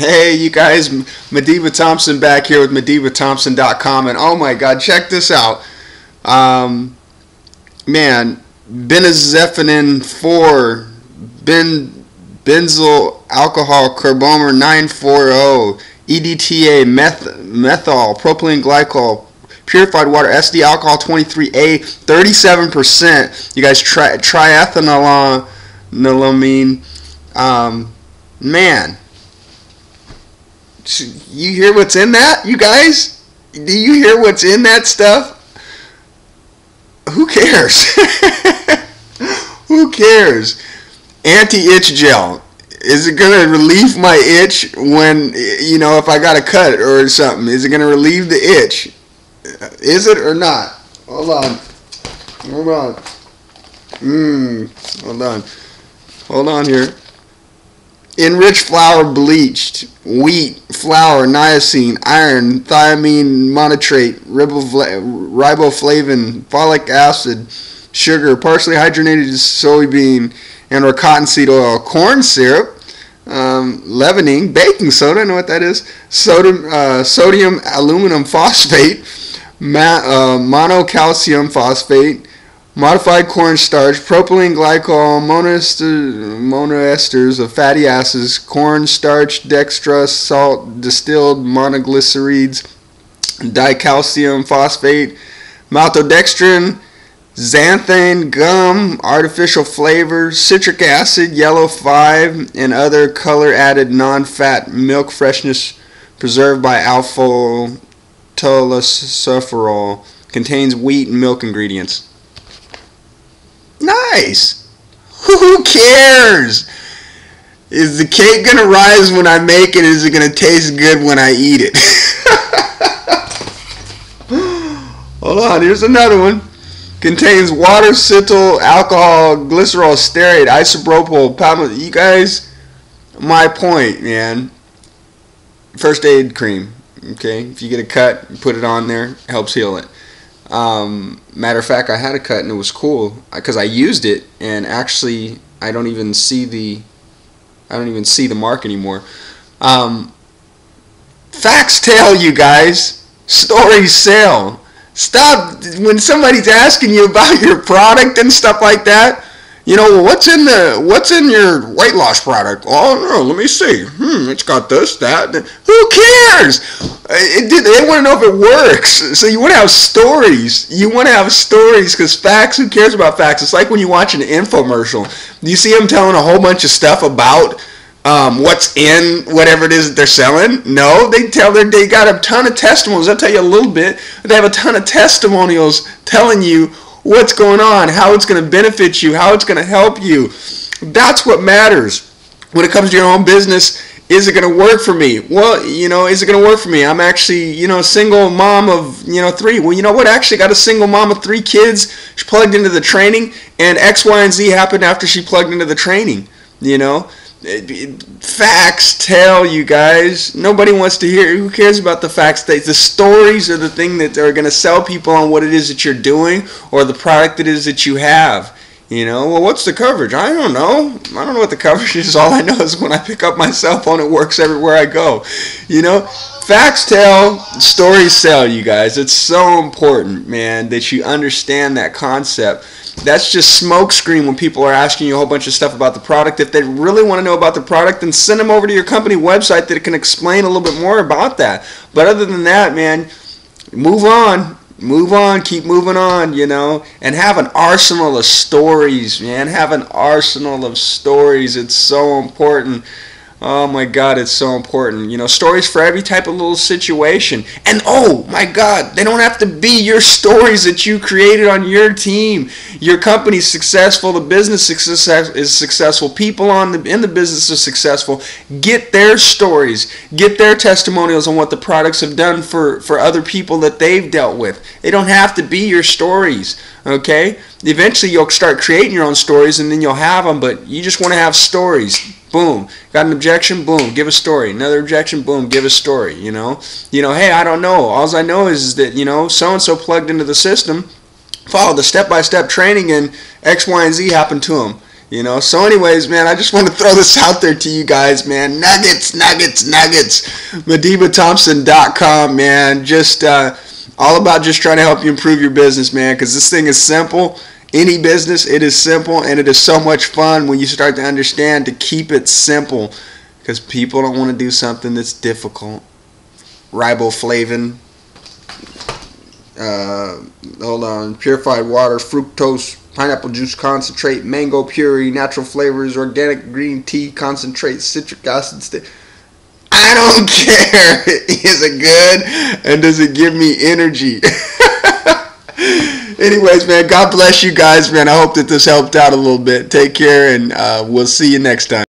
Hey, you guys, Madiba Thompson back here with MadibaThompson.com. And oh my God, check this out. Um, man, Benazephanin 4, ben, benzyl alcohol carbomer 940, EDTA, meth, methyl, propylene glycol, purified water, SD alcohol 23A, 37%. You guys, tri- triethanolamine. Um, man, you hear what's in that, you guys? Do you hear what's in that stuff? Who cares? Who cares? Anti-itch gel. Is it gonna relieve my itch when you know if I got a cut or something? Is it gonna relieve the itch? Is it or not? Hold on. Hold on. Mmm. Hold on. Hold on here. Enriched flour bleached, wheat, flour, niacin, iron, thiamine monotrate, riboflavin, folic acid, sugar, partially hydrogenated soybean and or cottonseed oil, corn syrup, um, leavening, baking soda, I know what that is, sodium, uh, sodium aluminum phosphate, ma- uh, monocalcium phosphate, modified cornstarch, propylene glycol, monoester, monoesters of fatty acids, cornstarch, dextrose, salt, distilled monoglycerides, dicalcium phosphate, maltodextrin, xanthan gum, artificial flavors, citric acid, yellow 5, and other color added non fat milk freshness preserved by alpha tolacipherol. Contains wheat and milk ingredients. Nice. Who cares? Is the cake gonna rise when I make it? Is it gonna taste good when I eat it? Hold on, here's another one. Contains water, cetyl, alcohol, glycerol, stearate, isopropyl, palm. You guys, my point, man. First aid cream. Okay, if you get a cut, put it on there. Helps heal it. Um, matter of fact, I had a cut and it was cool because I used it and actually I don't even see the I don't even see the mark anymore. Um, facts tell you guys, stories sell. Stop when somebody's asking you about your product and stuff like that. You know, what's in the what's in your weight loss product? Oh no, let me see. Hmm, it's got this, that. Who cares? It, they want to know if it works. So you want to have stories. You want to have stories because facts. Who cares about facts? It's like when you watch an infomercial. You see them telling a whole bunch of stuff about um, what's in whatever it is that they're selling. No, they tell their they got a ton of testimonials. I'll tell you a little bit. They have a ton of testimonials telling you what's going on, how it's going to benefit you, how it's going to help you. That's what matters. When it comes to your own business, is it going to work for me? Well, you know, is it going to work for me? I'm actually, you know, a single mom of, you know, three. Well, you know what? I actually got a single mom of three kids. She plugged into the training, and X, Y, and Z happened after she plugged into the training. You know, facts tell you guys. Nobody wants to hear. Who cares about the facts? The stories are the thing that are going to sell people on what it is that you're doing or the product it is that you have. You know, well, what's the coverage? I don't know. I don't know what the coverage is. All I know is when I pick up my cell phone, it works everywhere I go. You know, facts tell, stories sell, you guys. It's so important, man, that you understand that concept that's just smokescreen when people are asking you a whole bunch of stuff about the product. If they really want to know about the product, then send them over to your company website that can explain a little bit more about that. But other than that, man, move on. Move on, keep moving on, you know, and have an arsenal of stories, man. Have an arsenal of stories. It's so important. Oh my God, it's so important. You know, stories for every type of little situation. And oh my God, they don't have to be your stories that you created on your team. Your company's successful, the business success is successful, people on the in the business are successful. Get their stories, get their testimonials on what the products have done for, for other people that they've dealt with. They don't have to be your stories. Okay? Eventually you'll start creating your own stories and then you'll have them, but you just want to have stories Boom. Got an objection? Boom. Give a story. Another objection? Boom. Give a story. You know. You know. Hey, I don't know. All I know is that you know so and so plugged into the system, followed the step-by-step training, and X, Y, and Z happened to him. You know, so anyways, man, I just want to throw this out there to you guys, man. Nuggets, nuggets, nuggets. MadibaThompson.com, man. Just uh, all about just trying to help you improve your business, man, because this thing is simple. Any business, it is simple, and it is so much fun when you start to understand to keep it simple, because people don't want to do something that's difficult. Riboflavin, uh, hold on, purified water, fructose, pineapple juice concentrate, mango puree, natural flavors, organic green tea concentrate, citric acid. St- I don't care. Is it good? And does it give me energy? Anyways, man, God bless you guys, man. I hope that this helped out a little bit. Take care, and uh, we'll see you next time.